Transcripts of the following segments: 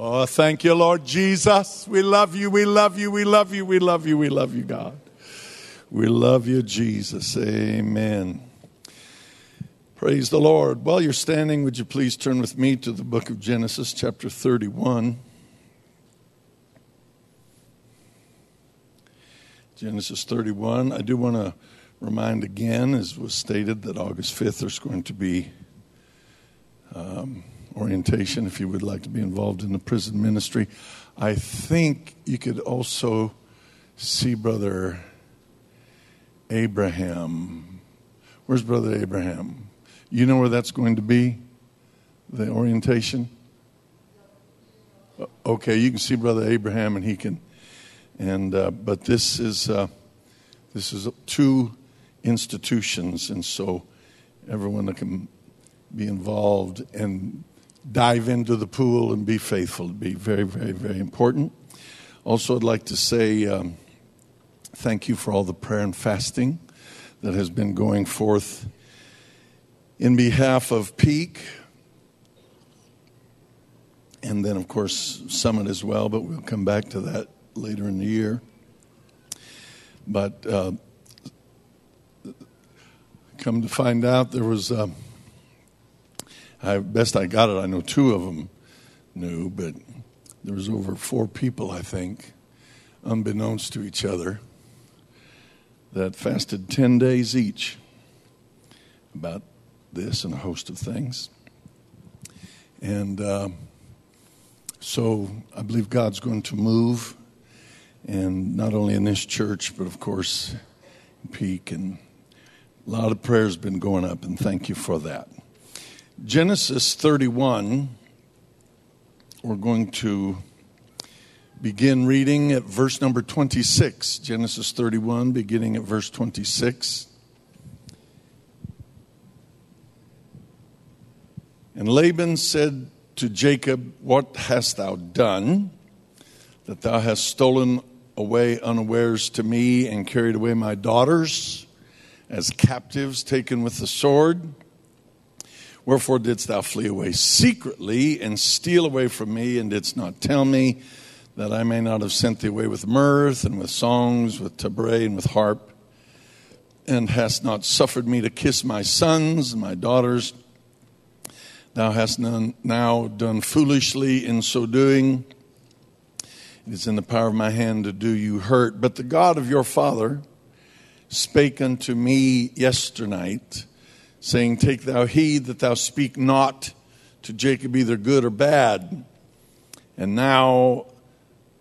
Oh, thank you, Lord Jesus. We love you, we love you, we love you, we love you, we love you, God. We love you, Jesus. Amen. Praise the Lord. While you're standing, would you please turn with me to the book of Genesis, chapter 31. Genesis 31. I do want to remind again, as was stated, that August 5th there's going to be um, orientation if you would like to be involved in the prison ministry. I think you could also see Brother Abraham. Where's Brother Abraham? You know where that's going to be? The orientation? Okay, you can see Brother Abraham, and he can. And uh, but this is uh, this is two institutions, and so everyone that can be involved and dive into the pool and be faithful would be very, very, very important. Also, I'd like to say um, thank you for all the prayer and fasting that has been going forth in behalf of Peak, and then, of course, Summit as well, but we'll come back to that later in the year. But uh, come to find out, there was, uh, I, best I got it, I know two of them knew, but there was over four people, I think, unbeknownst to each other, that fasted 10 days each about this and a host of things. And uh, so I believe God's going to move, and not only in this church, but of course, Peak. And a lot of prayers been going up, and thank you for that. Genesis 31, we're going to begin reading at verse number 26. Genesis 31, beginning at verse 26. And Laban said to Jacob, What hast thou done that thou hast stolen away unawares to me and carried away my daughters as captives taken with the sword? Wherefore didst thou flee away secretly and steal away from me and didst not tell me that I may not have sent thee away with mirth and with songs, with tabret and with harp? And hast not suffered me to kiss my sons and my daughters? Thou hast none, now done foolishly in so doing. It is in the power of my hand to do you hurt. But the God of your father spake unto me yesternight, saying, Take thou heed that thou speak not to Jacob either good or bad. And now,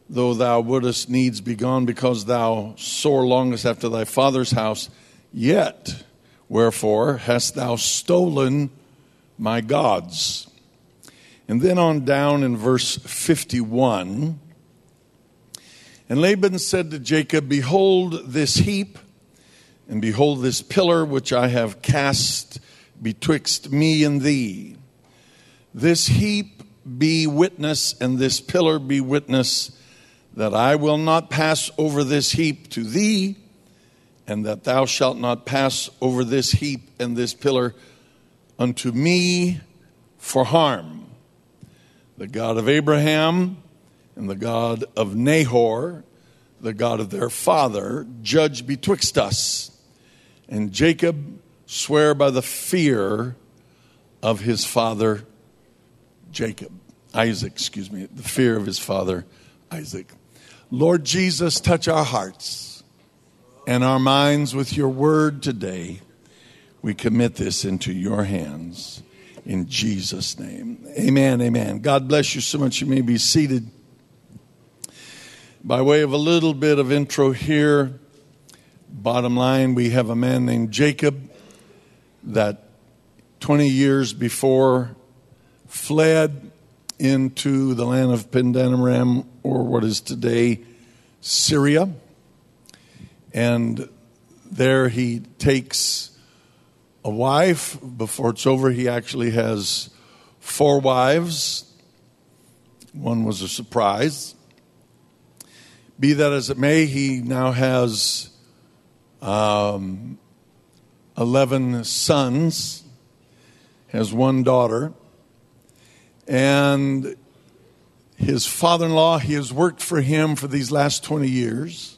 though thou wouldest needs be gone because thou sore longest after thy father's house, yet wherefore hast thou stolen my gods. And then on down in verse 51, and Laban said to Jacob, Behold this heap, and behold this pillar which I have cast betwixt me and thee. This heap be witness, and this pillar be witness, that I will not pass over this heap to thee, and that thou shalt not pass over this heap and this pillar unto me for harm. The God of Abraham and the God of Nahor, the God of their father, judge betwixt us. And Jacob swear by the fear of his father Jacob, Isaac, excuse me, the fear of his father Isaac. Lord Jesus, touch our hearts and our minds with your word today. We commit this into your hands in Jesus' name. Amen, amen. God bless you so much. You may be seated. By way of a little bit of intro here, bottom line, we have a man named Jacob that 20 years before fled into the land of Paddan-aram, or what is today Syria. And there he takes a wife. Before it's over, he actually has four wives. One was a surprise. Be that as it may, he now has um, 11 sons, has one daughter, and his father in law, he has worked for him for these last 20 years.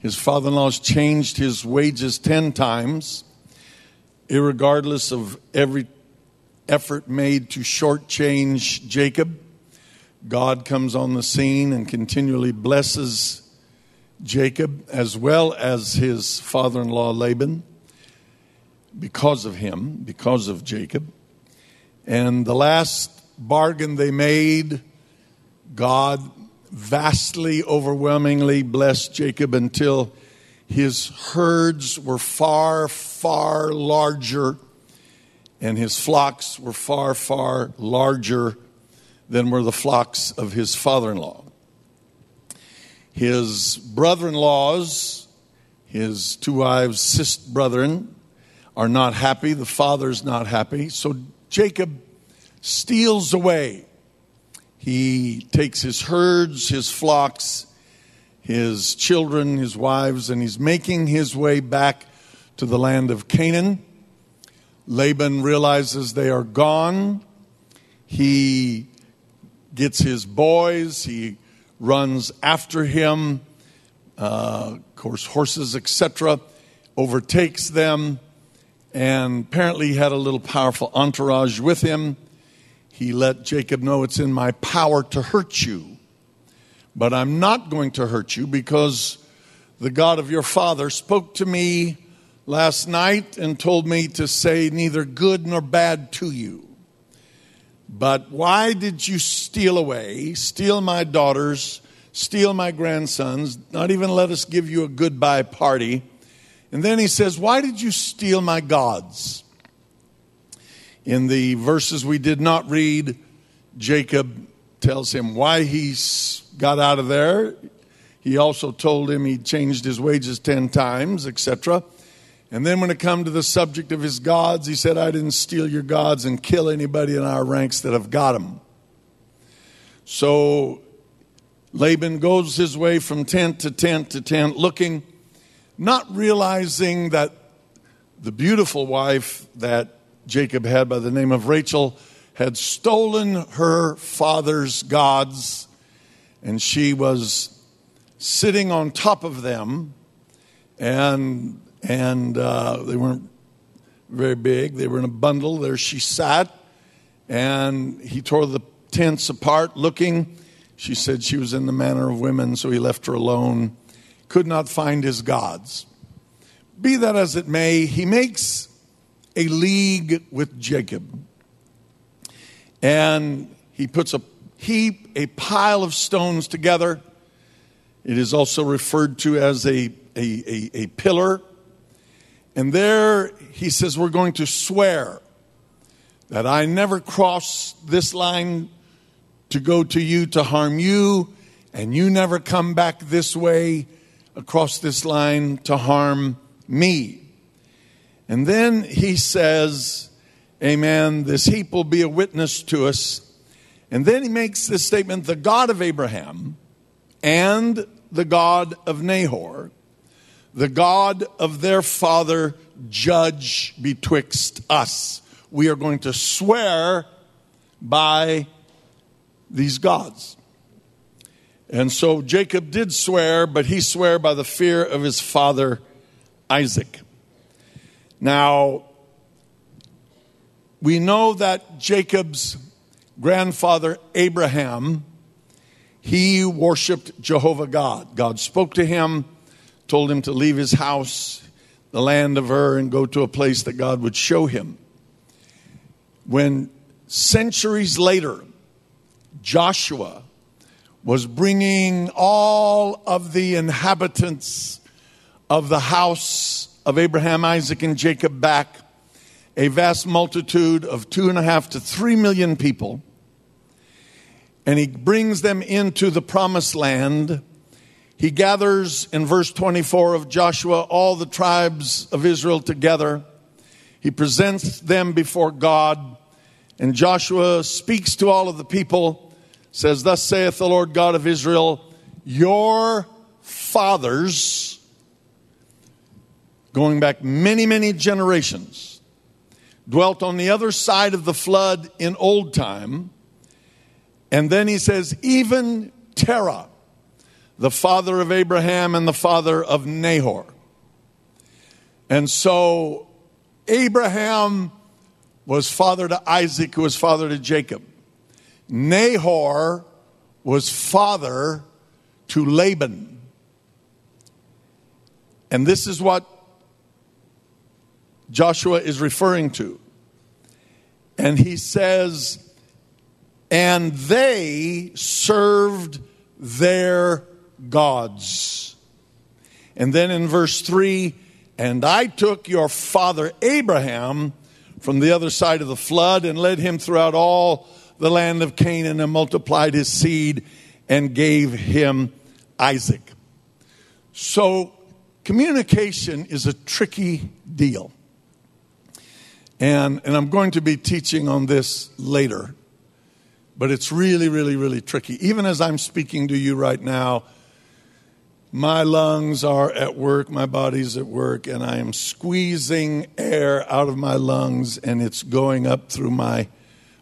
His father in law has changed his wages 10 times, regardless of every effort made to shortchange Jacob. God comes on the scene and continually blesses Jacob as well as his father in law Laban because of him, because of Jacob. And the last bargain they made, God vastly, overwhelmingly blessed Jacob until his herds were far, far larger and his flocks were far, far larger than were the flocks of his father in law. His brother in laws, his two wives, sister brethren, are not happy. The father's not happy. So Jacob steals away. He takes his herds, his flocks, his children, his wives, and he's making his way back to the land of Canaan. Laban realizes they are gone. He gets his boys, he runs after him. Uh, of course, horses, etc., overtakes them, and apparently he had a little powerful entourage with him. He let Jacob know it's in my power to hurt you, but I'm not going to hurt you because the God of your father spoke to me last night and told me to say neither good nor bad to you. But why did you steal away, steal my daughters, steal my grandsons, not even let us give you a goodbye party? And then he says, Why did you steal my gods? In the verses we did not read, Jacob tells him why he got out of there. He also told him he changed his wages 10 times, etc. And then when it come to the subject of his gods, he said, I didn't steal your gods and kill anybody in our ranks that have got them. So Laban goes his way from tent to tent to tent, looking, not realizing that the beautiful wife that Jacob had by the name of Rachel had stolen her father's gods, and she was sitting on top of them. And and uh, they weren't very big. They were in a bundle. There she sat, and he tore the tents apart, looking. She said she was in the manner of women, so he left her alone. Could not find his gods. Be that as it may, he makes a league with Jacob. And he puts a heap, a pile of stones together. It is also referred to as a, a, a, a pillar and there he says, We're going to swear that I never cross this line to go to you to harm you, and you never come back this way across this line to harm me. And then he says, Amen, this heap will be a witness to us. And then he makes this statement the God of Abraham and the God of Nahor the God of their father judge betwixt us. We are going to swear by these gods. And so Jacob did swear, but he swore by the fear of his father Isaac. Now, we know that Jacob's grandfather Abraham, he worshiped Jehovah God. God spoke to him told him to leave his house, the land of Ur, and go to a place that God would show him. When centuries later, Joshua was bringing all of the inhabitants of the house of Abraham, Isaac, and Jacob back, a vast multitude of two and a half to three million people, and he brings them into the promised land he gathers in verse 24 of Joshua all the tribes of Israel together. He presents them before God, and Joshua speaks to all of the people, says, Thus saith the Lord God of Israel, your fathers, going back many, many generations, dwelt on the other side of the flood in old time And then he says, even Terah, the father of Abraham and the father of Nahor. And so Abraham was father to Isaac, who was father to Jacob. Nahor was father to Laban. And this is what Joshua is referring to. And he says, and they served their gods. And then in verse 3, and I took your father Abraham from the other side of the flood and led him throughout all the land of Canaan and multiplied his seed and gave him Isaac. So, communication is a tricky deal. And, and I'm going to be teaching on this later. But it's really, really, really tricky. Even as I'm speaking to you right now, my lungs are at work, my body's at work, and I am squeezing air out of my lungs, and it's going up through my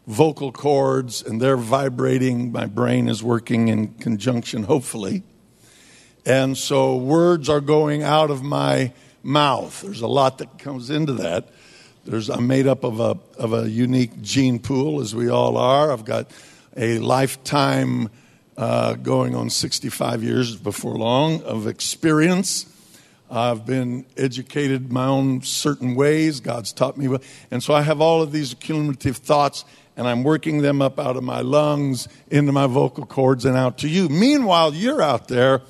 vocal cords, and they're vibrating. My brain is working in conjunction, hopefully. And so words are going out of my mouth. There's a lot that comes into that. There's, I'm made up of a, of a unique gene pool, as we all are. I've got a lifetime uh, going on 65 years before long of experience. I've been educated my own certain ways. God's taught me. And so I have all of these cumulative thoughts, and I'm working them up out of my lungs, into my vocal cords, and out to you. Meanwhile, you're out there,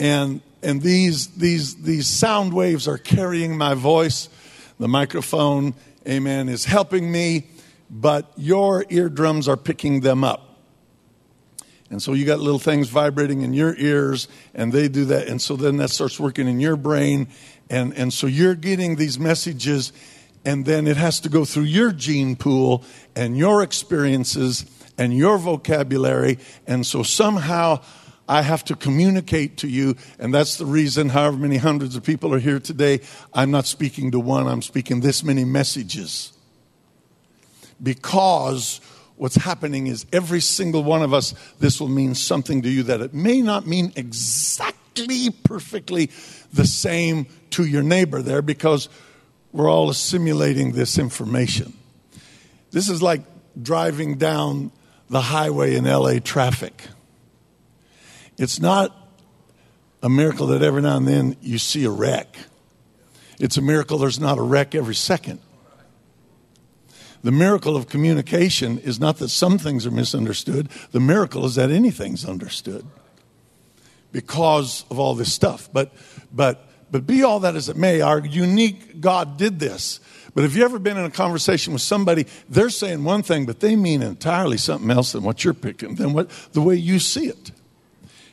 and, and these, these, these sound waves are carrying my voice. The microphone, amen, is helping me, but your eardrums are picking them up. And so you got little things vibrating in your ears, and they do that. And so then that starts working in your brain. And, and so you're getting these messages, and then it has to go through your gene pool and your experiences and your vocabulary. And so somehow I have to communicate to you. And that's the reason, however many hundreds of people are here today, I'm not speaking to one, I'm speaking this many messages. Because what's happening is every single one of us, this will mean something to you that it may not mean exactly perfectly the same to your neighbor there because we're all assimilating this information. This is like driving down the highway in LA traffic. It's not a miracle that every now and then you see a wreck. It's a miracle there's not a wreck every second. The miracle of communication is not that some things are misunderstood, the miracle is that anything's understood because of all this stuff. But, but, but be all that as it may, our unique God did this. But have you ever been in a conversation with somebody, they're saying one thing, but they mean entirely something else than what you're picking, than what the way you see it.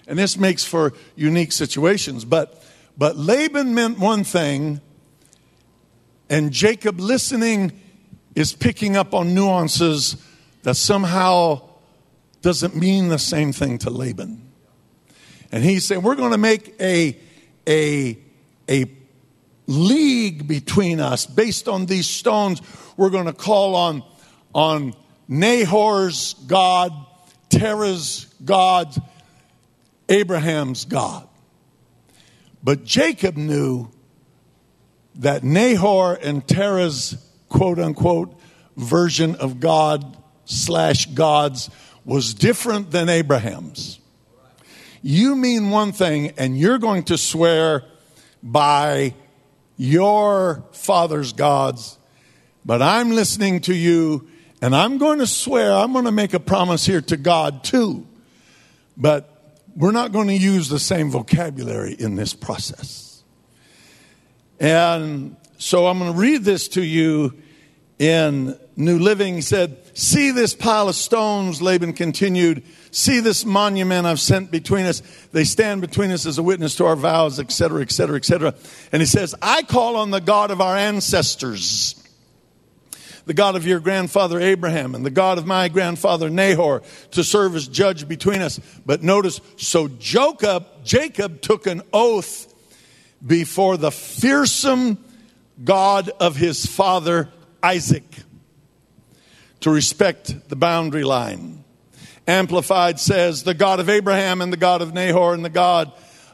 And this makes for unique situations. But but Laban meant one thing, and Jacob listening is picking up on nuances that somehow doesn't mean the same thing to Laban. And he's saying, We're going to make a, a, a league between us based on these stones. We're going to call on, on Nahor's God, Terah's God, Abraham's God. But Jacob knew that Nahor and Terah's quote unquote version of God slash God's was different than Abraham's. You mean one thing and you're going to swear by your father's gods, but I'm listening to you and I'm going to swear, I'm going to make a promise here to God too. But we're not going to use the same vocabulary in this process. And so I'm going to read this to you in New Living. He said, See this pile of stones, Laban continued. See this monument I've sent between us. They stand between us as a witness to our vows, etc., etc., etc. And he says, I call on the God of our ancestors, the God of your grandfather Abraham and the God of my grandfather Nahor to serve as judge between us. But notice, so Jacob, Jacob took an oath before the fearsome God of his father Isaac to respect the boundary line. Amplified says, the God of Abraham and the God of Nahor and the God,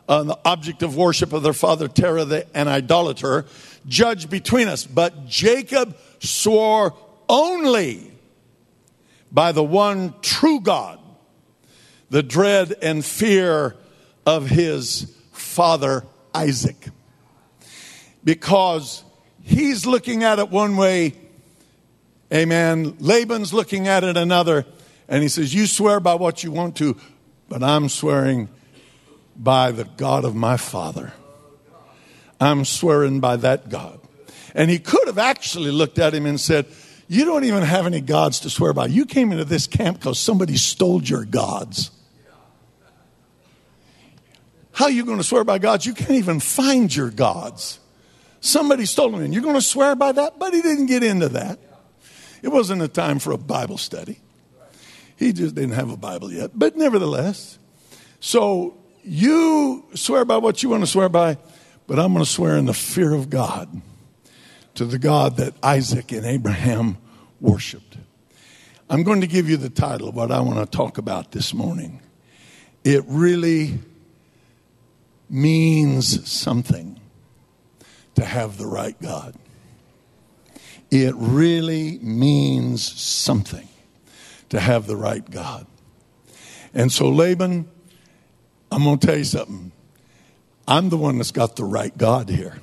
uh, the object of worship of their father Terah, the, an idolater, judge between us. But Jacob swore only by the one true God, the dread and fear of his father Isaac. Because he's looking at it one way, amen. Laban's looking at it another, and he says, You swear by what you want to, but I'm swearing by the God of my father. I'm swearing by that God. And he could have actually looked at him and said, You don't even have any gods to swear by. You came into this camp because somebody stole your gods. How are you going to swear by gods? You can't even find your gods. Somebody stole them, and you're going to swear by that? But he didn't get into that. It wasn't a time for a Bible study. He just didn't have a Bible yet. But nevertheless, so you swear by what you want to swear by, but I'm going to swear in the fear of God to the God that Isaac and Abraham worshiped. I'm going to give you the title of what I want to talk about this morning. It really means something to have the right God. It really means something to have the right God. And so, Laban, I'm going to tell you something. I'm the one that's got the right God here.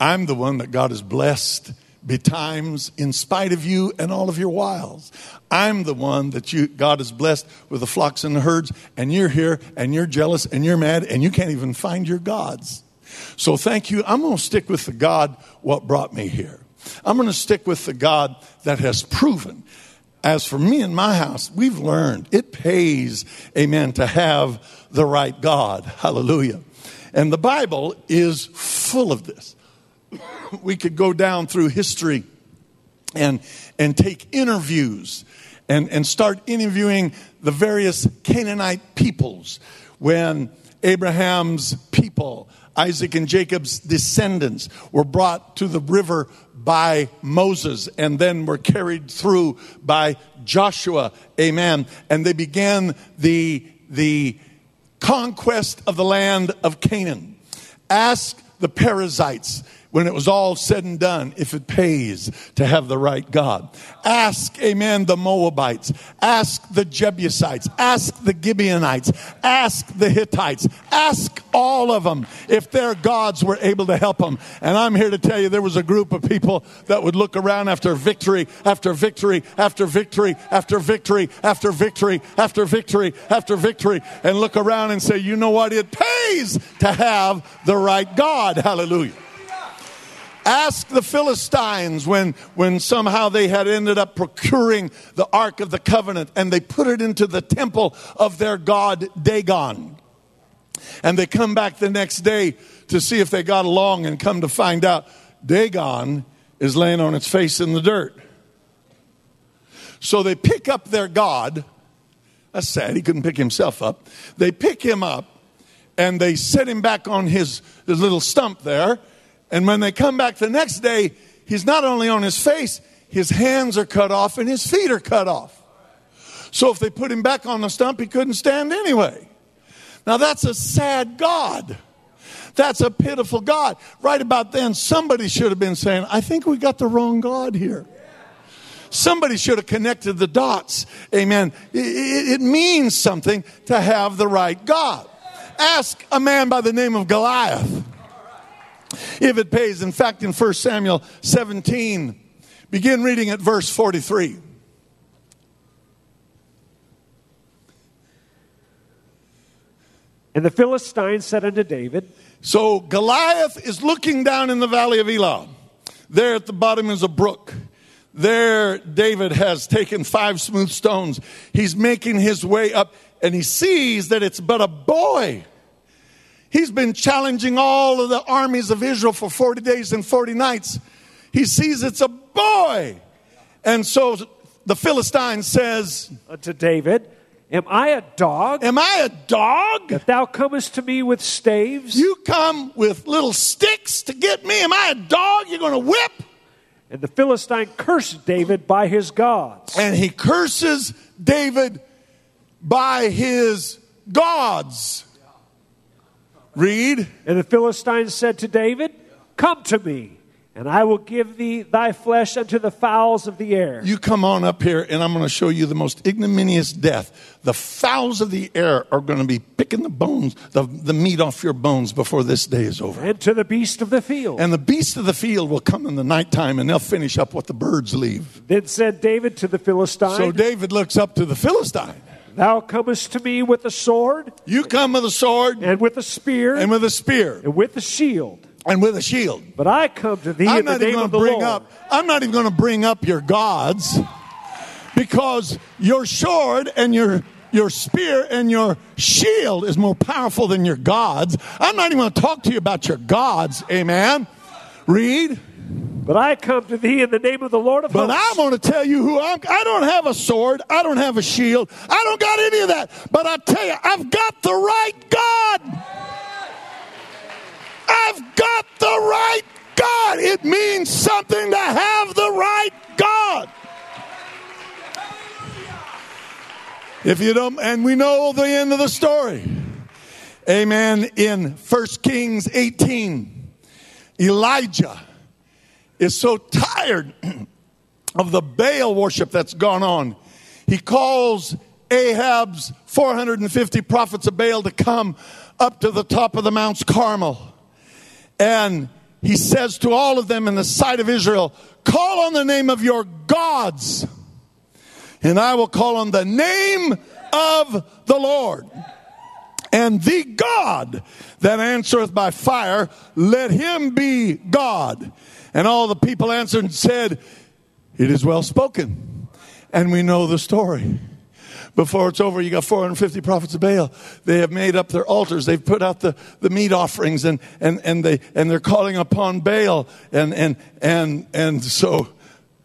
I'm the one that God has blessed betimes in spite of you and all of your wiles. I'm the one that you God has blessed with the flocks and the herds, and you're here and you're jealous and you're mad and you can't even find your gods. So thank you. I'm going to stick with the God what brought me here. I'm going to stick with the God that has proven. As for me and my house, we've learned it pays, amen, to have the right God. Hallelujah. And the Bible is full of this. we could go down through history and, and take interviews and, and start interviewing the various Canaanite peoples when Abraham's people, Isaac and Jacob's descendants, were brought to the river by Moses and then were carried through by Joshua. Amen. And they began the, the conquest of the land of Canaan. Ask the Perizzites when it was all said and done, if it pays to have the right God. Ask, amen, the Moabites. Ask the Jebusites. Ask the Gibeonites. Ask the Hittites. Ask all of them if their gods were able to help them. And I'm here to tell you there was a group of people that would look around after victory, after victory, after victory, after victory, after victory, after victory, after victory, and look around and say, you know what? It pays to have the right God. Hallelujah. Ask the Philistines when, when somehow they had ended up procuring the Ark of the Covenant and they put it into the temple of their god Dagon. And they come back the next day to see if they got along and come to find out Dagon is laying on its face in the dirt. So they pick up their God. That's sad. He couldn't pick himself up. They pick him up and they set him back on his, his little stump there and when they come back the next day, he's not only on his face, his hands are cut off and his feet are cut off. So if they put him back on the stump, he couldn't stand anyway. Now that's a sad God. That's a pitiful God. Right about then, somebody should have been saying, I think we got the wrong God here. Somebody should have connected the dots. Amen. It, means something to have the right God. Ask a man by the name of Goliath if it pays. In fact, in 1 Samuel 17, begin reading at verse 43. And the Philistines said unto David, So Goliath is looking down in the valley of Elah. There at the bottom is a brook. There, David has taken five smooth stones. He's making his way up, and he sees that it's but a boy He's been challenging all of the armies of Israel for 40 days and 40 nights. He sees it's a boy. And so the Philistine says to David, Am I a dog? Am I a dog? That thou comest to me with staves? You come with little sticks to get me? Am I a dog you're going to whip? And the Philistine cursed David by his gods. And he curses David by his gods. Read. And the Philistines said to David, Come to me, and I will give thee thy flesh unto the fowls of the air. You come on up here, and I'm going to show you the most ignominious death. The fowls of the air are going to be picking the bones, the, the meat off your bones before this day is over. And to the beast of the field. And the beast of the field will come in the nighttime, and they'll finish up what the birds leave. then said David to the Philistine, So David looks up to the Philistine. Thou comest to me with a sword, You come with a sword and with a spear, and with a spear and with a shield. and with a shield. But I come to thee I'm in the not even name going of to the bring Lord. up. I'm not even going to bring up your gods because your sword and your your spear and your shield is more powerful than your gods. I'm not even going to talk to you about your gods. Amen. Read. But I come to thee in the name of the Lord of But hosts. I'm going to tell you who I'm. I don't have a sword. I don't have a shield. I don't got any of that. But I tell you, I've got the right God. I've got the right God. It means something to have the right God. If you don't, and we know the end of the story. Amen. In 1 Kings 18, Elijah is so tired of the Baal worship that's gone on. He calls Ahab's 450 prophets of Baal to come up to the top of the Mount Carmel. And he says to all of them in the sight of Israel, Call on the name of your gods, and I will call on the name of the Lord. And the God that answereth by fire, let him be God. And all the people answered and said, It is well spoken. And we know the story. Before it's over, you got 450 prophets of Baal. They have made up their altars. They've put out the, the meat offerings and, and, and, they, and they're calling upon Baal. And, and, and, and so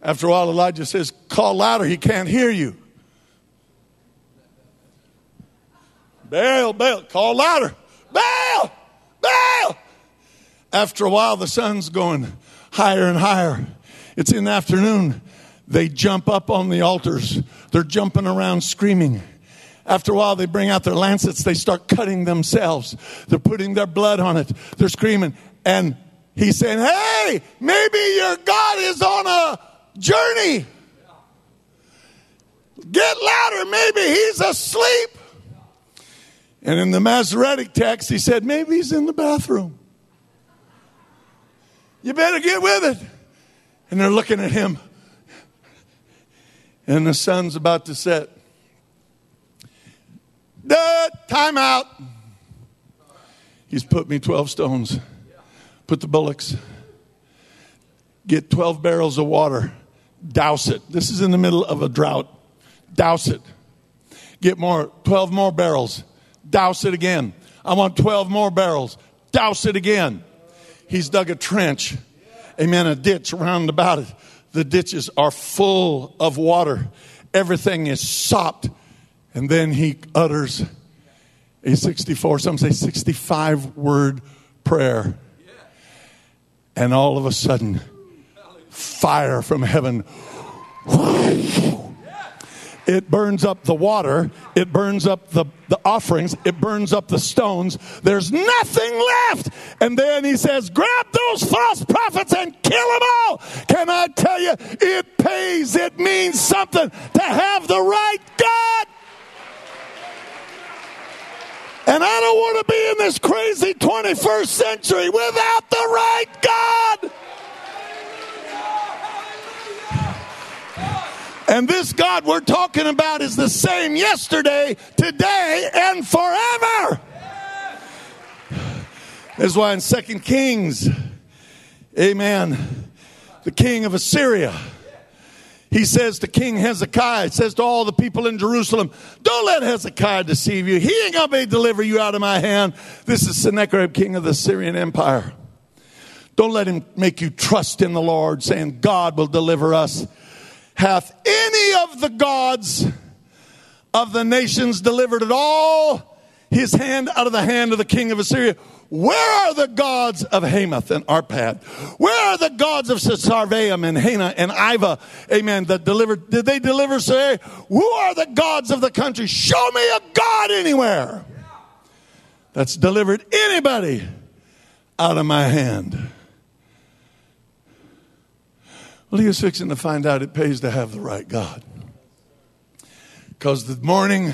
after a while, Elijah says, Call louder. He can't hear you. Baal, Baal, call louder. Baal, Baal. After a while, the sun's going higher and higher. It's in the afternoon. They jump up on the altars. They're jumping around screaming. After a while, they bring out their lancets. They start cutting themselves. They're putting their blood on it. They're screaming. And he's saying, Hey, maybe your God is on a journey. Get louder. Maybe he's asleep. And in the Masoretic text, he said, maybe he's in the bathroom. You better get with it. And they're looking at him. And the sun's about to set. Duh, time out. He's put me 12 stones. Put the bullocks. Get 12 barrels of water. Douse it. This is in the middle of a drought. Douse it. Get more, 12 more barrels. Douse it again. I want 12 more barrels. Douse it again. He's dug a trench. Amen. A ditch round about it. The ditches are full of water. Everything is sopped. And then he utters a 64, some say 65 word prayer. And all of a sudden, fire from heaven. It burns up the water. It burns up the, the offerings. It burns up the stones. There's nothing left. And then he says, grab those false prophets and kill them all. Can I tell you, it pays. It means something to have the right God. And I don't want to be in this crazy 21st century without the right And this God we're talking about is the same yesterday, today, and forever. That's why in Second Kings, amen, the king of Assyria, he says to King Hezekiah, says to all the people in Jerusalem, don't let Hezekiah deceive you. He ain't going to be deliver you out of my hand. This is Sennacherib, king of the Syrian empire. Don't let him make you trust in the Lord, saying, God will deliver us. Hath any of the gods of the nations delivered at all his hand out of the hand of the king of Assyria? Where are the gods of Hamath and Arpad? Where are the gods of Sepharvaim and Hena and Iva? Amen. That delivered, did they deliver say, who are the gods of the country? Show me a God anywhere that's delivered anybody out of my hand. Was fixing to find out it pays to have the right God. Because the morning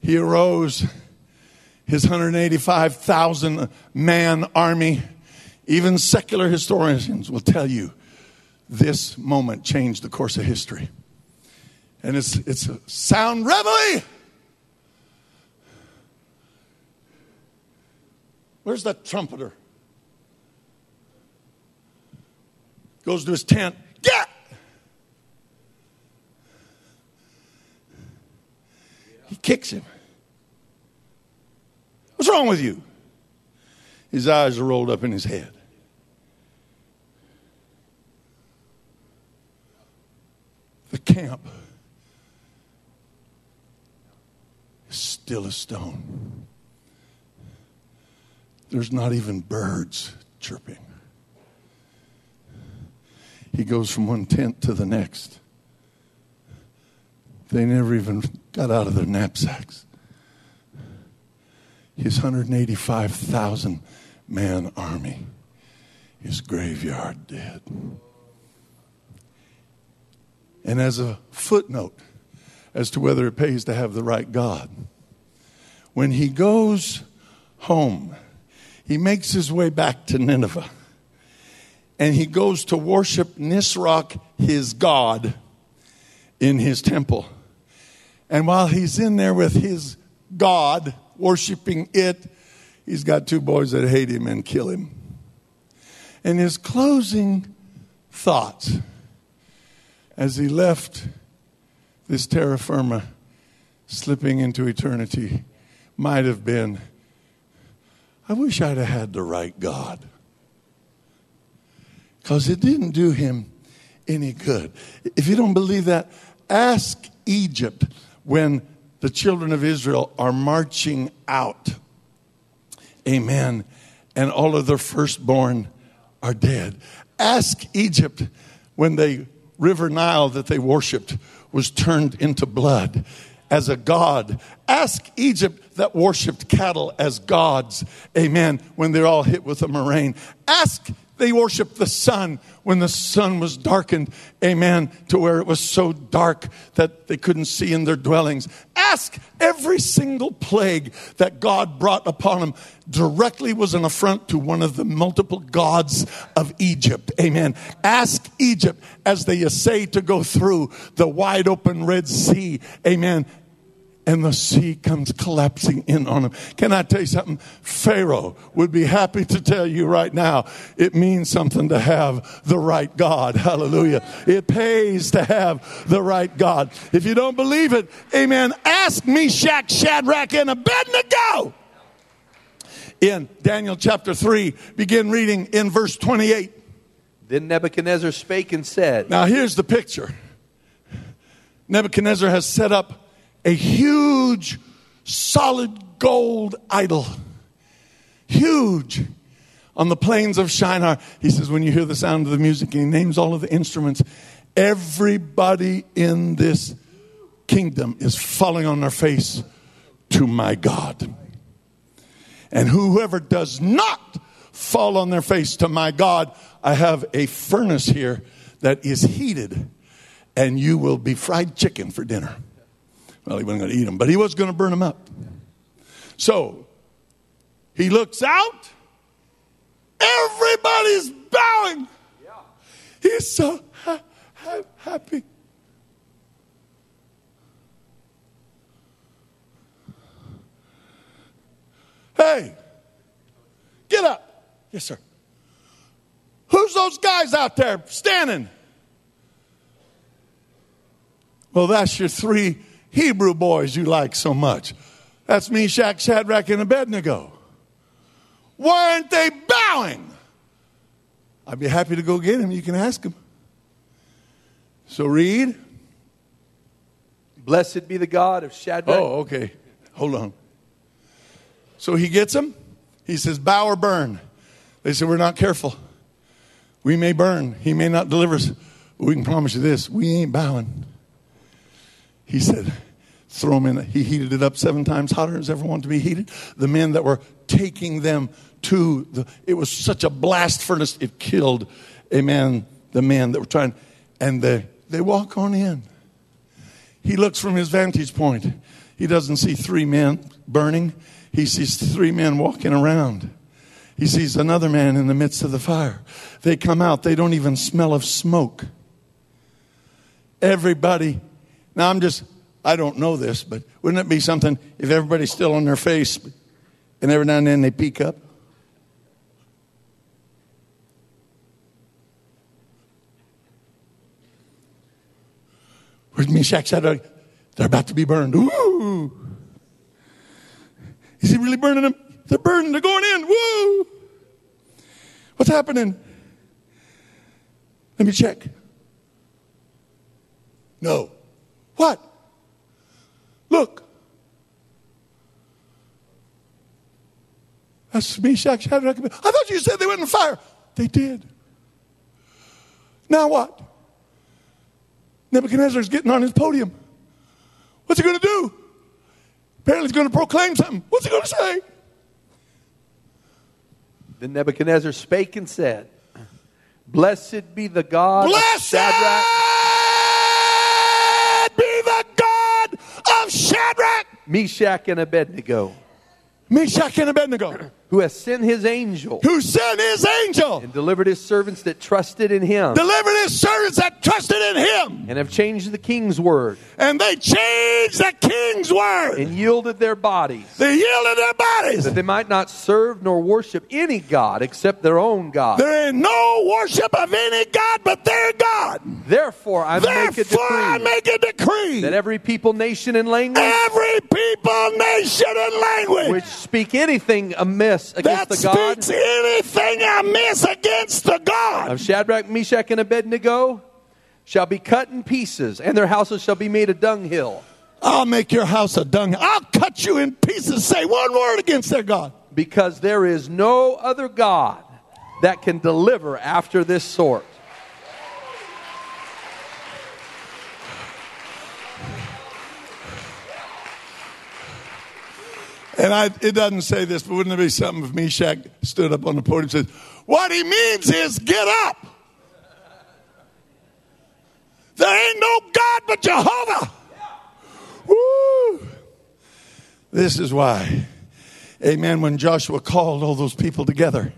he arose, his 185,000 man army, even secular historians will tell you this moment changed the course of history. And it's, it's a sound reveille. Where's that trumpeter? Goes to his tent. Get! He kicks him. What's wrong with you? His eyes are rolled up in his head. The camp is still a stone. There's not even birds chirping. He goes from one tent to the next. They never even got out of their knapsacks. His 185,000 man army is graveyard dead. And as a footnote as to whether it pays to have the right God, when he goes home, he makes his way back to Nineveh and he goes to worship Nisroch, his God, in his temple. And while he's in there with his God, worshiping it, he's got two boys that hate him and kill him. And his closing thoughts as he left this terra firma, slipping into eternity, might have been I wish I'd have had the right God because it didn't do him any good. If you don't believe that, ask Egypt when the children of Israel are marching out. Amen. And all of their firstborn are dead. Ask Egypt when the river Nile that they worshiped was turned into blood as a god. Ask Egypt that worshiped cattle as gods. Amen. When they're all hit with a murrain. Ask they worshiped the sun when the sun was darkened, amen, to where it was so dark that they couldn't see in their dwellings. Ask every single plague that God brought upon them directly was an affront to one of the multiple gods of Egypt, amen. Ask Egypt as they essay to go through the wide open Red Sea, amen and the sea comes collapsing in on them. Can I tell you something? Pharaoh would be happy to tell you right now it means something to have the right God. Hallelujah. It pays to have the right God. If you don't believe it, amen, ask Meshach, Shadrach, and Abednego. In Daniel chapter 3, begin reading in verse 28. Then Nebuchadnezzar spake and said, Now here's the picture Nebuchadnezzar has set up a huge solid gold idol. Huge. On the plains of Shinar, he says, when you hear the sound of the music, and he names all of the instruments, everybody in this kingdom is falling on their face to my God. And whoever does not fall on their face to my God, I have a furnace here that is heated, and you will be fried chicken for dinner. Well, he wasn't going to eat them, but he was going to burn them up. So he looks out. Everybody's bowing. He's so ha- ha- happy. Hey, get up. Yes, sir. Who's those guys out there standing? Well, that's your three Hebrew boys you like so much. That's Meshach, Shadrach, and Abednego. Why aren't they bowing? I'd be happy to go get him. You can ask him. So read. Blessed be the God of Shadrach. Oh, okay. Hold on. So he gets him. He says, Bow or burn. They said, We're not careful. We may burn. He may not deliver us. But we can promise you this we ain't bowing. He said, Throw them in. He heated it up seven times hotter than as ever wanted to be heated. The men that were taking them to the, it was such a blast furnace, it killed, amen, the men that were trying. And they, they walk on in. He looks from his vantage point. He doesn't see three men burning, he sees three men walking around. He sees another man in the midst of the fire. They come out, they don't even smell of smoke. Everybody, now I'm just, I don't know this, but wouldn't it be something if everybody's still on their face and every now and then they peek up? Where's Meshach, uh, Shadrach? They're about to be burned. Ooh. Is he really burning them? They're burning. They're going in. Woo! What's happening? Let me check. No. What? Look. That's Meshach, Shadrach. I thought you said they went in fire. They did. Now what? Nebuchadnezzar's getting on his podium. What's he going to do? Apparently, he's going to proclaim something. What's he going to say? Then Nebuchadnezzar spake and said, Blessed be the God Blessed of Shadrach, Meshach, and Abednego, Meshach, and Abednego, who has sent his angel who sent his angel, and delivered his servants that trusted in him delivered his servants that trusted in him, and have changed the king's word and they changed the king's word. and yielded their bodies They yielded their bodies. that they might not serve nor worship any God except their own God. There ain't no worship of any God but their God. Therefore, I make a Therefore, I make a decree that every people, nation, and language every people, nation, and language which speak anything amiss against that the God speaks anything amiss against the God of Shadrach, Meshach, and Abednego shall be cut in pieces, and their houses shall be made a dunghill, I'll make your house a dung. I'll cut you in pieces. Say one word against their God. because there is no other God that can deliver after this sort. And I, it doesn't say this, but wouldn't it be something if Meshach stood up on the podium and said, What he means is get up. There ain't no God but Jehovah. Woo. This is why, amen, when Joshua called all those people together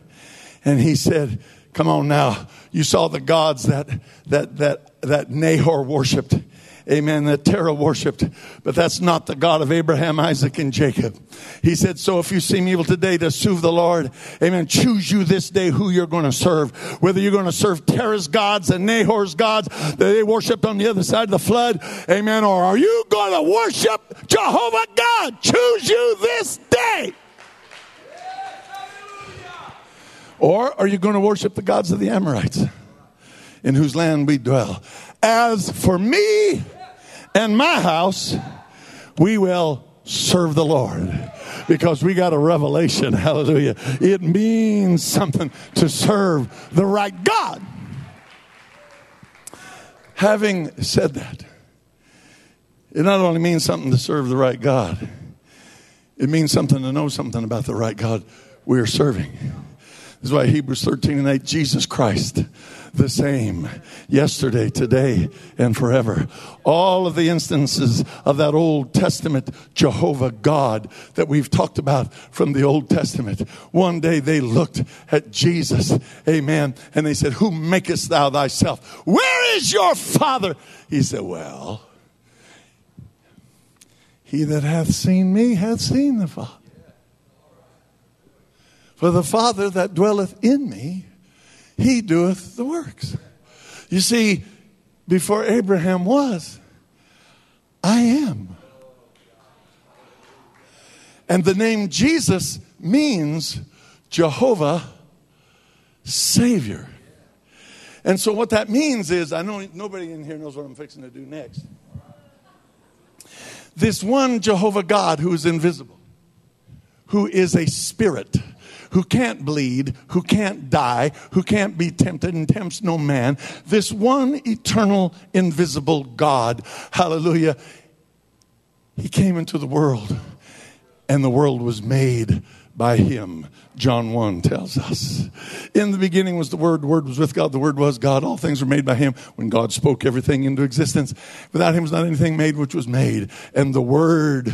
and he said, Come on now, you saw the gods that, that, that, that Nahor worshiped. Amen. That Terah worshiped, but that's not the God of Abraham, Isaac, and Jacob. He said, So if you seem evil today to serve the Lord, amen, choose you this day who you're going to serve. Whether you're going to serve Terah's gods and Nahor's gods that they worshiped on the other side of the flood, amen, or are you going to worship Jehovah God? Choose you this day. Or are you going to worship the gods of the Amorites in whose land we dwell? As for me and my house, we will serve the Lord because we got a revelation. Hallelujah. It means something to serve the right God. Having said that, it not only means something to serve the right God, it means something to know something about the right God we're serving. This is why Hebrews 13 and 8, Jesus Christ, the same yesterday, today, and forever. All of the instances of that Old Testament Jehovah God that we've talked about from the Old Testament. One day they looked at Jesus, amen, and they said, Who makest thou thyself? Where is your Father? He said, Well, he that hath seen me hath seen the Father. For the Father that dwelleth in me, he doeth the works. You see, before Abraham was, I am. And the name Jesus means Jehovah Savior. And so, what that means is, I know nobody in here knows what I'm fixing to do next. This one Jehovah God who is invisible, who is a spirit, who can't bleed, who can't die, who can't be tempted and tempts no man. This one eternal, invisible God. Hallelujah. He came into the world, and the world was made by him. John 1 tells us. In the beginning was the Word, the Word was with God, the Word was God. All things were made by him when God spoke everything into existence. Without him was not anything made which was made. And the Word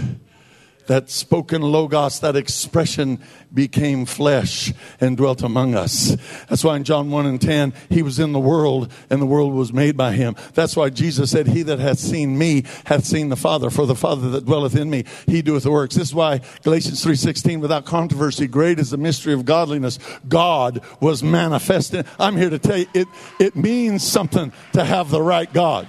that spoken logos, that expression became flesh and dwelt among us. That's why in John 1 and 10, he was in the world and the world was made by him. That's why Jesus said, He that hath seen me hath seen the Father, for the Father that dwelleth in me, he doeth the works. This is why Galatians 3.16, without controversy, great is the mystery of godliness. God was manifested. I'm here to tell you, it, it means something to have the right God.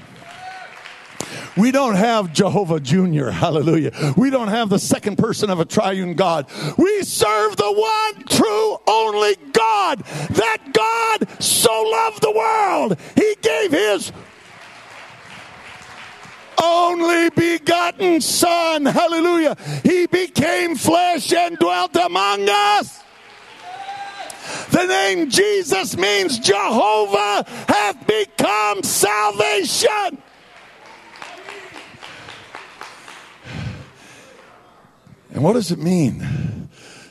We don't have Jehovah Jr., hallelujah. We don't have the second person of a triune God. We serve the one true only God. That God so loved the world, he gave his only begotten Son, hallelujah. He became flesh and dwelt among us. The name Jesus means Jehovah hath become salvation. And what does it mean?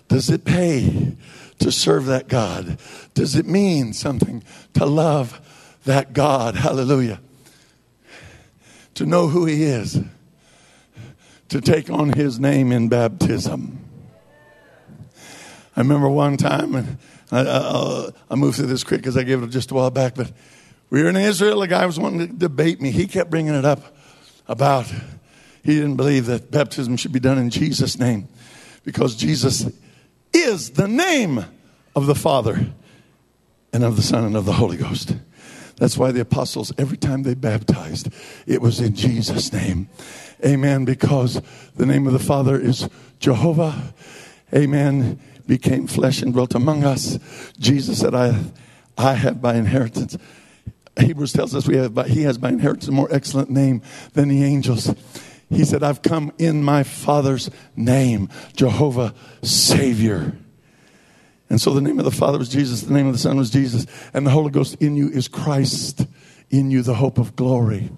Does it pay to serve that God? Does it mean something to love that God? Hallelujah. To know who He is, to take on His name in baptism. I remember one time, and I, I, I moved through this quick because I gave it just a while back, but we were in Israel. A guy was wanting to debate me. He kept bringing it up about he didn't believe that baptism should be done in Jesus' name because Jesus is the name of the Father and of the Son and of the Holy Ghost. That's why the apostles, every time they baptized, it was in Jesus' name. Amen. Because the name of the Father is Jehovah. Amen. Became flesh and dwelt among us. Jesus said, I, I have by inheritance. Hebrews tells us we have by, he has by inheritance a more excellent name than the angels. He said, I've come in my Father's name, Jehovah Savior. And so the name of the Father was Jesus, the name of the Son was Jesus, and the Holy Ghost in you is Christ, in you the hope of glory.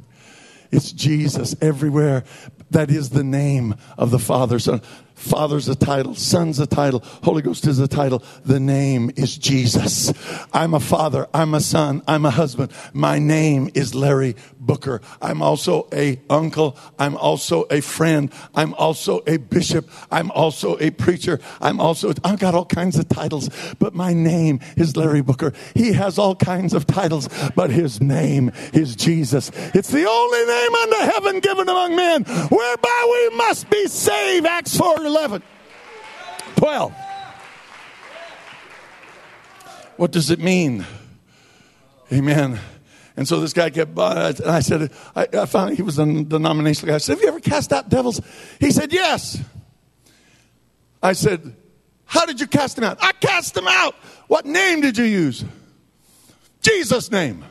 It's Jesus everywhere. That is the name of the Father, Son. Father's a title, Son's a title, Holy Ghost is a title. The name is Jesus. I'm a father, I'm a son, I'm a husband. My name is Larry Booker. I'm also a uncle, I'm also a friend, I'm also a bishop, I'm also a preacher, I'm also I've got all kinds of titles, but my name is Larry Booker. He has all kinds of titles, but his name is Jesus. It's the only name under heaven given among men whereby we must be saved. Acts 4 11. 12. What does it mean? Amen. And so this guy kept, uh, and I said, I, I found he was a denominational guy. I said, Have you ever cast out devils? He said, Yes. I said, How did you cast them out? I cast them out. What name did you use? Jesus' name.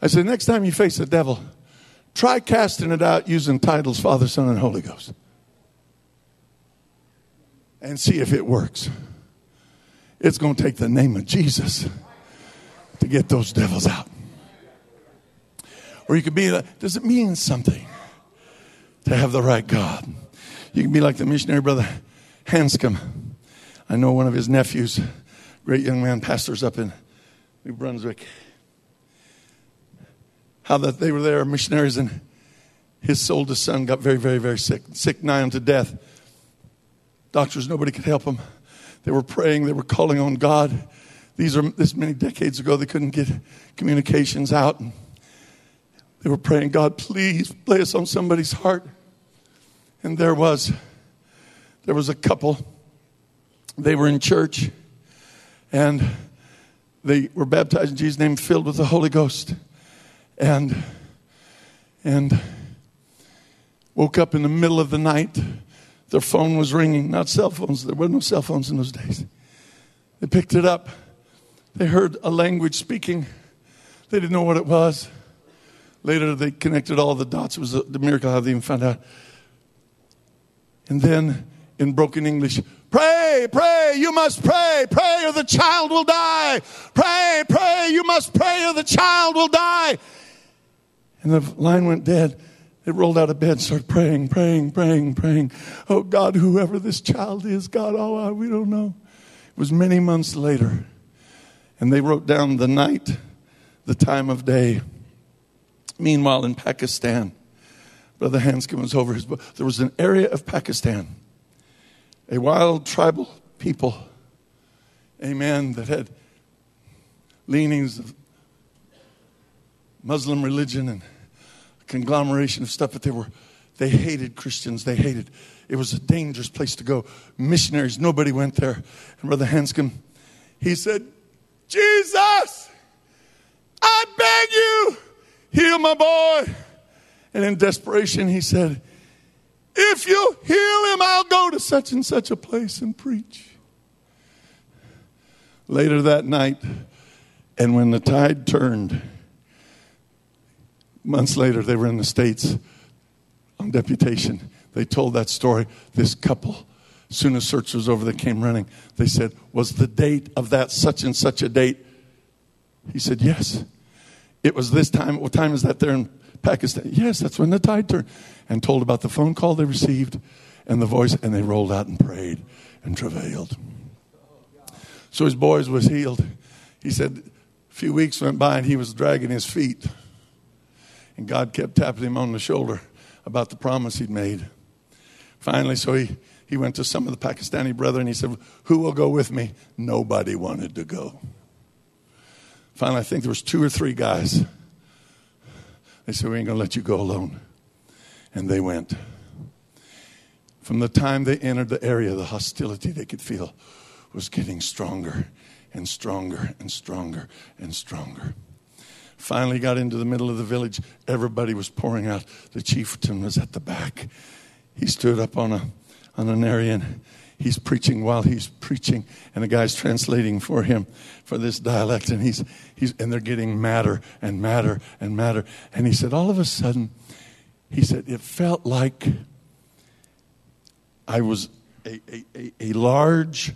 I said, Next time you face a devil, try casting it out using titles Father, Son, and Holy Ghost and see if it works. It's going to take the name of Jesus to get those devils out. Or you could be like, does it mean something to have the right God? You can be like the missionary brother Hanscom. I know one of his nephews, great young man, pastors up in New Brunswick. How that they were there, missionaries, and his oldest son got very, very, very sick, sick nigh unto death. Doctors, nobody could help them. They were praying, they were calling on God. These are this many decades ago, they couldn't get communications out. They were praying, God, please lay us on somebody's heart. And there was, there was a couple. They were in church and they were baptized in Jesus' name, filled with the Holy Ghost. And and woke up in the middle of the night their phone was ringing, not cell phones. There were no cell phones in those days. They picked it up. They heard a language speaking. They didn't know what it was. Later, they connected all the dots. It was the miracle how they even found out. And then, in broken English, pray, pray, you must pray, pray or the child will die. Pray, pray, you must pray or the child will die. And the line went dead. They rolled out of bed, started praying, praying, praying, praying. Oh God, whoever this child is, God, oh, we don't know. It was many months later. And they wrote down the night, the time of day. Meanwhile, in Pakistan, Brother Hanscom was over his book. There was an area of Pakistan a wild tribal people, amen, that had leanings of Muslim religion and a conglomeration of stuff, but they were they hated Christians. They hated. It was a dangerous place to go. Missionaries, nobody went there. And Brother Hanscom, he said, Jesus, I beg you, heal my boy. And in desperation, he said, if you heal him, I'll go to such and such a place and preach. Later that night, and when the tide turned, months later, they were in the States on deputation. They told that story. This couple, as soon as search was over, they came running. They said, Was the date of that such and such a date? He said, Yes. It was this time. What time is that there in Pakistan. Yes, that's when the tide turned. And told about the phone call they received and the voice, and they rolled out and prayed and travailed. So his boys was healed. He said a few weeks went by and he was dragging his feet. And God kept tapping him on the shoulder about the promise he'd made. Finally, so he, he went to some of the Pakistani brethren. He said, Who will go with me? Nobody wanted to go. Finally, I think there was two or three guys they said, We ain't going to let you go alone. And they went. From the time they entered the area, the hostility they could feel was getting stronger and stronger and stronger and stronger. Finally, got into the middle of the village. Everybody was pouring out. The chieftain was at the back. He stood up on, a, on an area and he's preaching while he's preaching, and the guy's translating for him for this dialect, and he's, he's and they're getting madder and madder and madder. And he said, all of a sudden, he said, it felt like I was a, a, a, a large,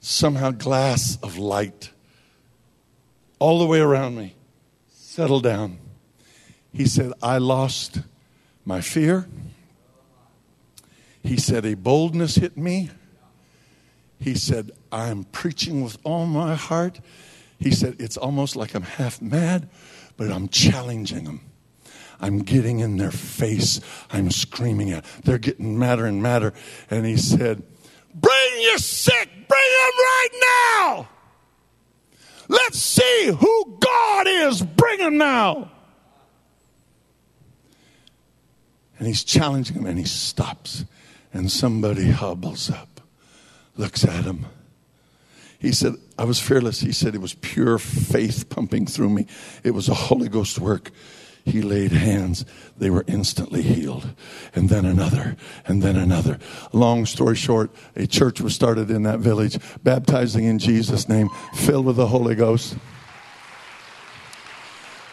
somehow glass of light all the way around me. Settle down. He said, I lost my fear. He said, a boldness hit me. He said, I'm preaching with all my heart. He said, It's almost like I'm half mad, but I'm challenging them. I'm getting in their face. I'm screaming at. Them. They're getting madder and madder. And he said, Bring your sick. Bring them right now. Let's see who God is. Bring them now. And he's challenging him, and he stops. And somebody hobbles up looks at him. He said, I was fearless. He said, it was pure faith pumping through me. It was a Holy Ghost work. He laid hands. They were instantly healed. And then another, and then another. Long story short, a church was started in that village, baptizing in Jesus' name, filled with the Holy Ghost.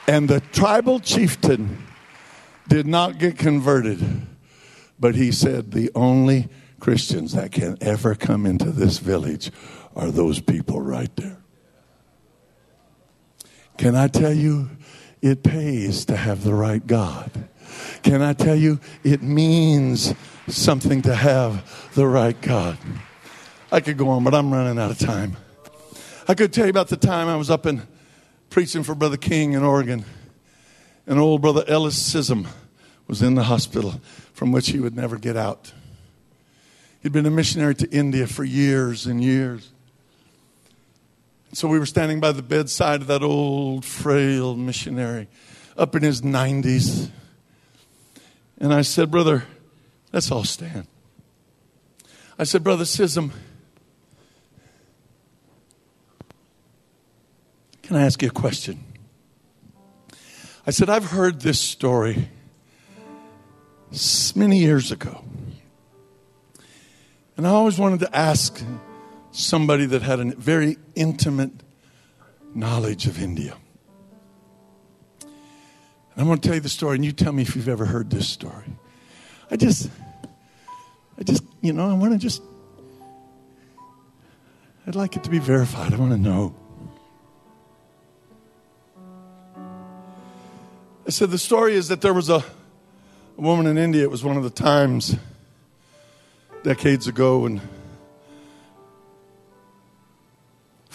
And the tribal chieftain did not get converted, but he said, the only Christians that can ever come into this village are those people right there. Can I tell you, it pays to have the right God. Can I tell you, it means something to have the right God. I could go on, but I'm running out of time. I could tell you about the time I was up and preaching for Brother King in Oregon. And old Brother Ellis Scism was in the hospital from which he would never get out. He'd been a missionary to India for years and years. So we were standing by the bedside of that old, frail missionary up in his 90s. And I said, Brother, let's all stand. I said, Brother Scism, can I ask you a question? I said, I've heard this story many years ago. And I always wanted to ask somebody that had a very intimate knowledge of India. And I'm going to tell you the story, and you tell me if you've ever heard this story. I just, I just, you know, I want to just I'd like it to be verified. I want to know. I said the story is that there was a, a woman in India. It was one of the times decades ago when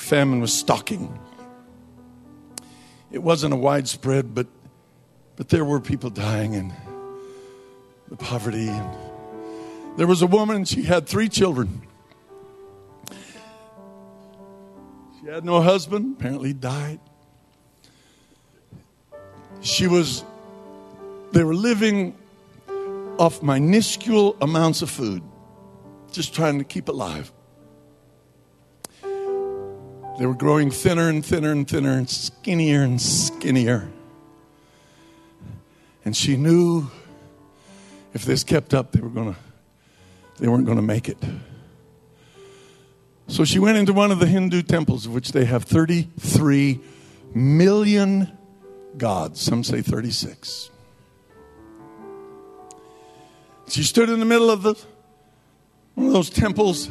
famine was stalking. It wasn't a widespread, but but there were people dying and the poverty and there was a woman she had three children. She had no husband, apparently died. She was they were living off minuscule amounts of food, just trying to keep alive. They were growing thinner and thinner and thinner and skinnier and skinnier. And she knew if this kept up, they were to they weren't going to make it. So she went into one of the Hindu temples, of which they have 33 million gods. Some say 36. She stood in the middle of the one of those temples.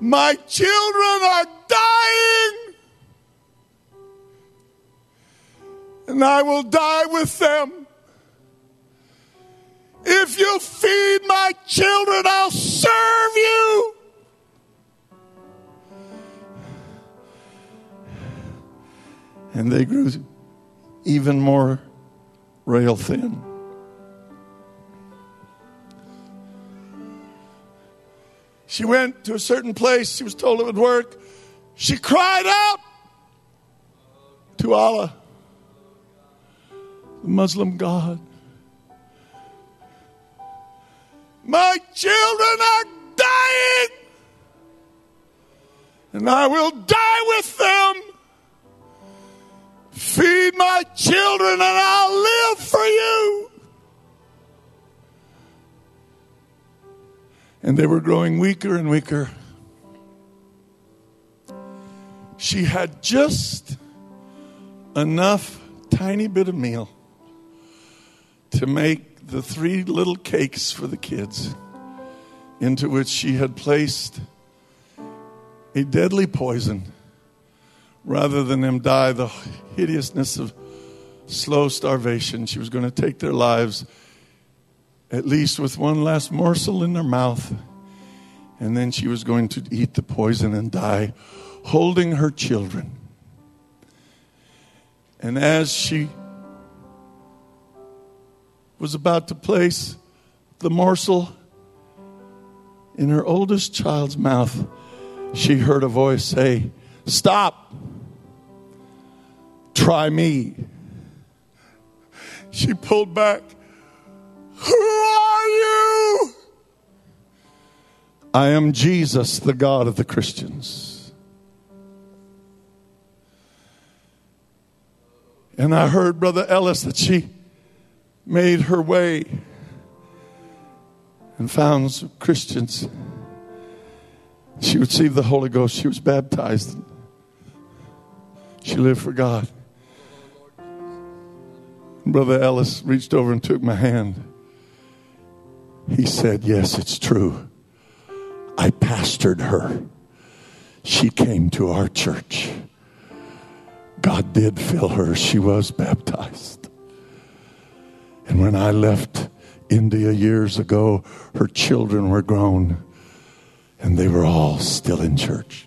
My children are dying, and I will die with them. If you feed my children, I'll serve you. And they grew even more rail thin. She went to a certain place. She was told it would work. She cried out to Allah, the Muslim God. My children are dying, and I will die with them. Feed my children, and I'll live for you. And they were growing weaker and weaker. She had just enough tiny bit of meal to make the three little cakes for the kids, into which she had placed a deadly poison rather than them die the hideousness of slow starvation. She was going to take their lives at least with one last morsel in her mouth, and then she was going to eat the poison and die, holding her children. And as she was about to place the morsel in her oldest child's mouth, she heard a voice say, Stop. Try me. She pulled back. I am Jesus, the God of the Christians. And I heard Brother Ellis that she made her way and found some Christians. She received the Holy Ghost. She was baptized. She lived for God. Brother Ellis reached over and took my hand. He said, Yes, it's true. I pastored her. She came to our church. God did fill her. She was baptized. And when I left India years ago, her children were grown and they were all still in church.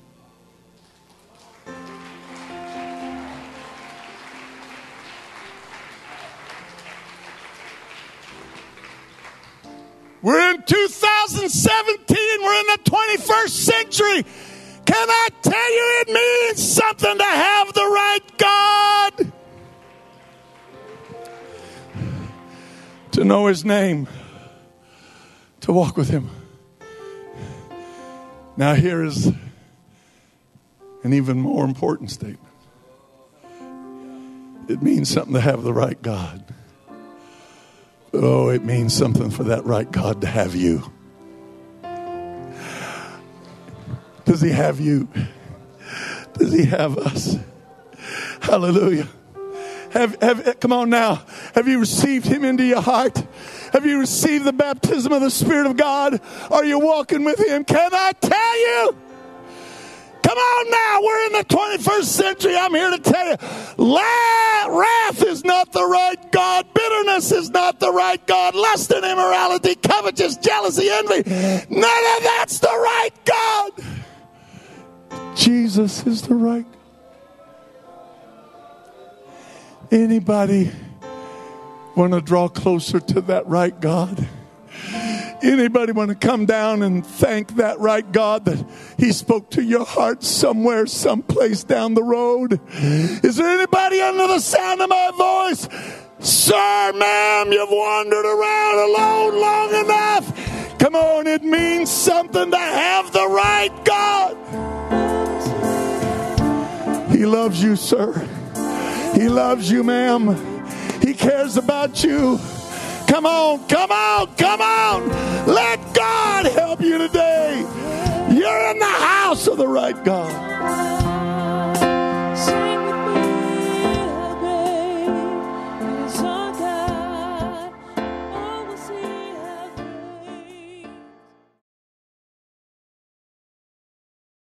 We're in 2017. We're in the 21st century. Can I tell you it means something to have the right God? To know His name, to walk with Him. Now, here is an even more important statement it means something to have the right God. Oh, it means something for that right God to have you. Does He have you? Does He have us? Hallelujah. Have, have, come on now. Have you received Him into your heart? Have you received the baptism of the Spirit of God? Are you walking with Him? Can I tell you? Come on now, we're in the 21st century. I'm here to tell you wrath is not the right God, bitterness is not the right God, lust and immorality, covetous, jealousy, envy. None of that's the right God. Jesus is the right Anybody want to draw closer to that right God? Anybody want to come down and thank that right God that He spoke to your heart somewhere, someplace down the road? Is there anybody under the sound of my voice? Sir, ma'am, you've wandered around alone long enough. Come on, it means something to have the right God. He loves you, sir. He loves you, ma'am. He cares about you. Come on, come on, come on. Let God help you today. You're in the house of the right God.